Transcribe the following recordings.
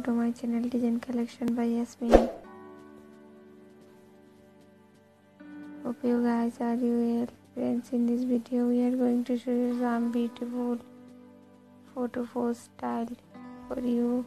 welcome to my channel Design Collection by Yasmin. Hope you guys are well. Friends, in this video we are going to show you some beautiful photo pose style for you.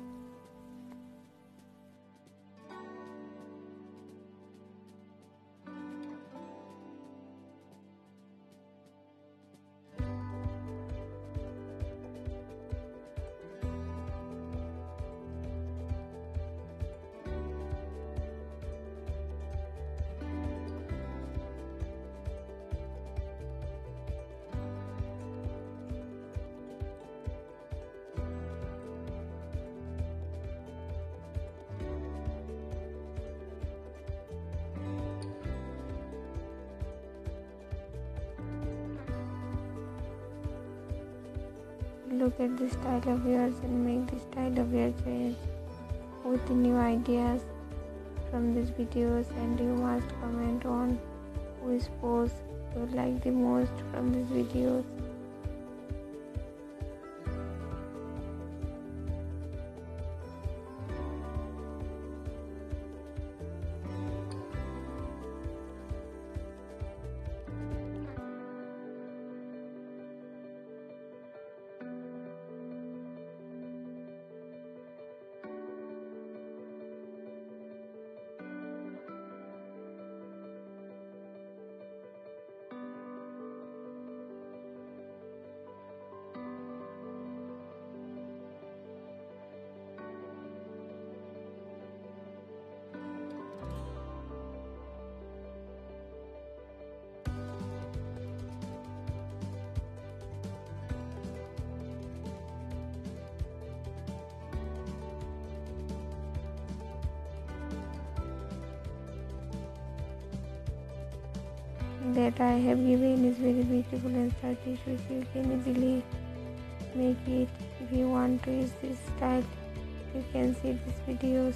Look at the style of yours and make the style of your choice with new ideas from these videos and you must comment on which pose you like the most from these videos. That I have given is very beautiful and stylish which you can easily make it. If you want to use this style you can see these videos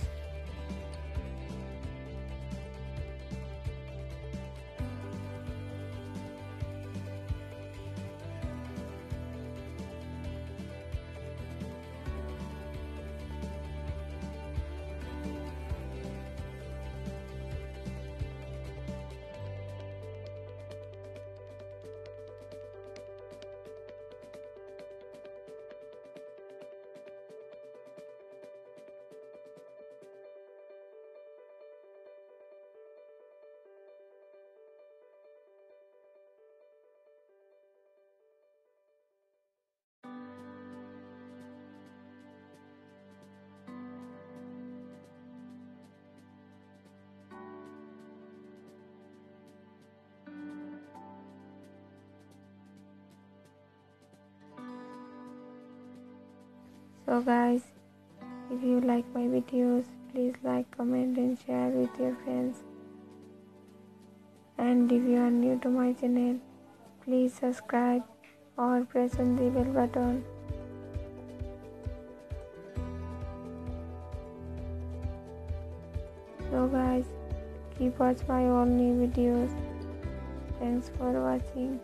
So guys, if you like my videos, please like, comment and share with your friends. And if you are new to my channel, please subscribe or press on the bell button. So guys, keep watch my all new videos. Thanks for watching.